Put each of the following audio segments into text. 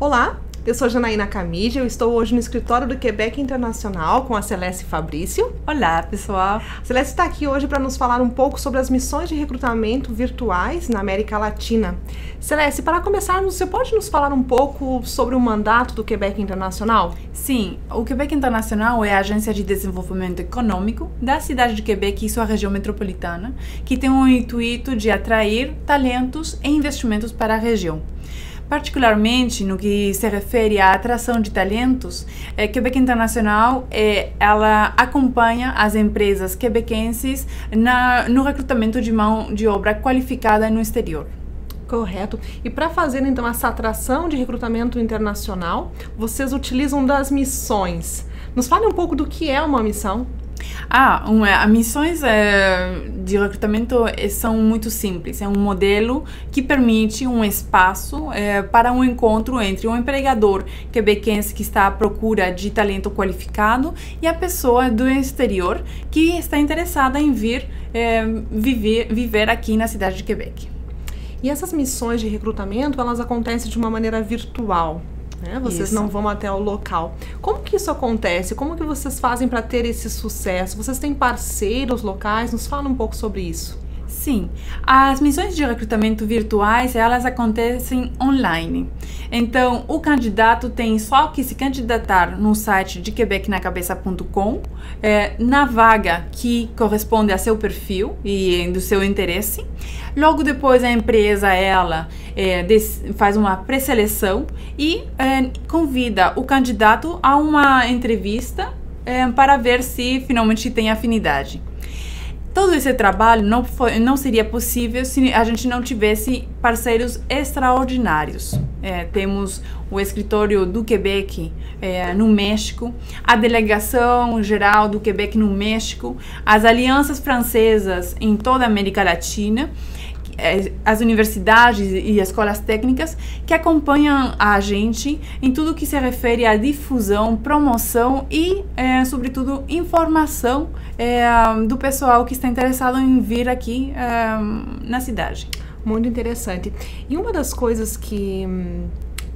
Olá, eu sou Janaína Camide, eu estou hoje no escritório do Quebec Internacional com a Celeste Fabrício. Olá, pessoal. A Celeste está aqui hoje para nos falar um pouco sobre as missões de recrutamento virtuais na América Latina. Celeste, para começarmos, você pode nos falar um pouco sobre o mandato do Quebec Internacional? Sim, o Quebec Internacional é a agência de desenvolvimento econômico da cidade de Quebec e sua região metropolitana, que tem o intuito de atrair talentos e investimentos para a região. Particularmente no que se refere à atração de talentos, é, Quebec Internacional é, ela acompanha as empresas quebequenses na, no recrutamento de mão de obra qualificada no exterior. Correto. E para fazer então essa atração de recrutamento internacional, vocês utilizam das missões. Nos fale um pouco do que é uma missão. Ah, uma, as missões é, de recrutamento é, são muito simples. É um modelo que permite um espaço é, para um encontro entre um empregador quebequense que está à procura de talento qualificado e a pessoa do exterior que está interessada em vir viver, viver aqui na cidade de Quebec. E essas missões de recrutamento, elas acontecem de uma maneira virtual, né? Vocês isso. não vão até o local. Como que isso acontece? Como que vocês fazem para ter esse sucesso? Vocês têm parceiros locais? Nos fala um pouco sobre isso. Sim, as missões de recrutamento virtuais elas acontecem online. Então, o candidato tem só que se candidatar no site de quebecnacabeça.com é, na vaga que corresponde a seu perfil e do seu interesse. Logo depois, a empresa ela é, faz uma pré-seleção e é, convida o candidato a uma entrevista é, para ver se finalmente tem afinidade todo esse trabalho não, foi, não seria possível se a gente não tivesse parceiros extraordinários. É, temos o escritório do Quebec é, no México, a delegação geral do Quebec no México, as alianças francesas em toda a América Latina as universidades e escolas técnicas que acompanham a gente em tudo que se refere à difusão, promoção e, é, sobretudo, informação é, do pessoal que está interessado em vir aqui é, na cidade. Muito interessante. E uma das coisas que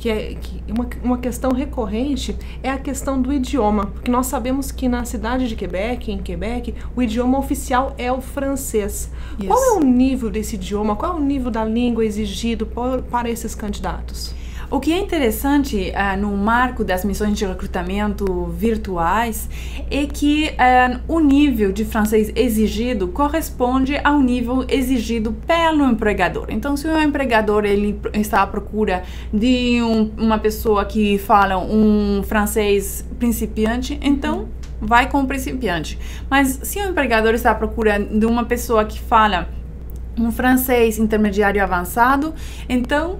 que é que uma, uma questão recorrente é a questão do idioma, porque nós sabemos que na cidade de Quebec, em Quebec, o idioma oficial é o francês. Yes. Qual é o nível desse idioma? Qual é o nível da língua exigido por, para esses candidatos? O que é interessante uh, no marco das missões de recrutamento virtuais é que uh, o nível de francês exigido corresponde ao nível exigido pelo empregador. Então, se o empregador ele está à procura de um, uma pessoa que fala um francês principiante, então vai com o principiante. Mas se o empregador está à procura de uma pessoa que fala um francês intermediário avançado, então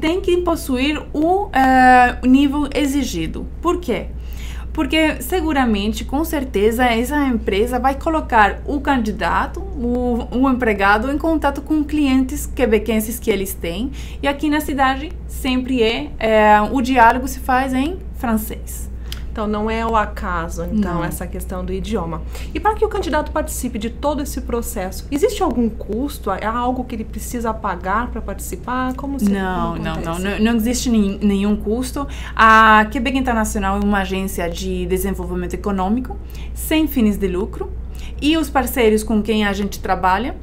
tem que possuir o é, nível exigido. Por quê? Porque seguramente, com certeza, essa empresa vai colocar o candidato, o, o empregado, em contato com clientes quebequenses que eles têm. E aqui na cidade sempre é, é o diálogo se faz em francês. Então não é o acaso, então, não. essa questão do idioma. E para que o candidato participe de todo esse processo, existe algum custo? É algo que ele precisa pagar para participar? Como se não, não, não, não, não existe nenhum custo. A Quebec Internacional é uma agência de desenvolvimento econômico sem fins de lucro e os parceiros com quem a gente trabalha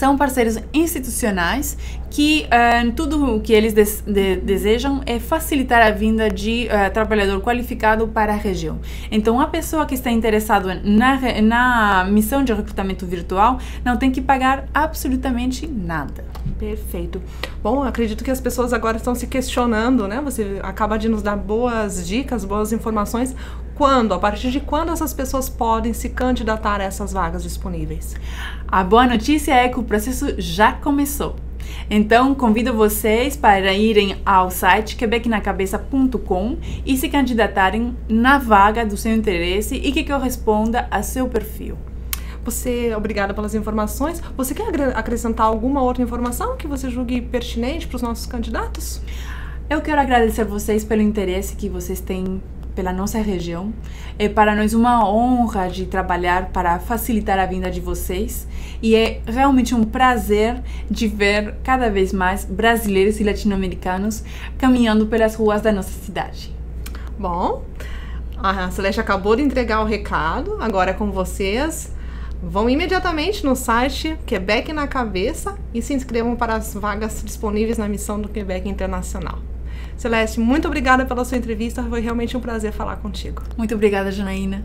são parceiros institucionais que uh, tudo o que eles de de desejam é facilitar a vinda de uh, trabalhador qualificado para a região. Então, a pessoa que está interessada na, na missão de recrutamento virtual não tem que pagar absolutamente nada. Perfeito. Bom, acredito que as pessoas agora estão se questionando, né? Você acaba de nos dar boas dicas, boas informações. Quando, a partir de quando essas pessoas podem se candidatar a essas vagas disponíveis? A boa notícia é que o processo já começou. Então, convido vocês para irem ao site quebecnacabeça.com e se candidatarem na vaga do seu interesse e que corresponda a seu perfil. Você, obrigada pelas informações. Você quer acrescentar alguma outra informação que você julgue pertinente para os nossos candidatos? Eu quero agradecer vocês pelo interesse que vocês têm pela nossa região. É para nós uma honra de trabalhar para facilitar a vinda de vocês e é realmente um prazer de ver cada vez mais brasileiros e latino-americanos caminhando pelas ruas da nossa cidade. Bom, a Celeste acabou de entregar o recado, agora é com vocês. Vão imediatamente no site Quebec na Cabeça e se inscrevam para as vagas disponíveis na missão do Quebec Internacional. Celeste, muito obrigada pela sua entrevista, foi realmente um prazer falar contigo. Muito obrigada, Janaína.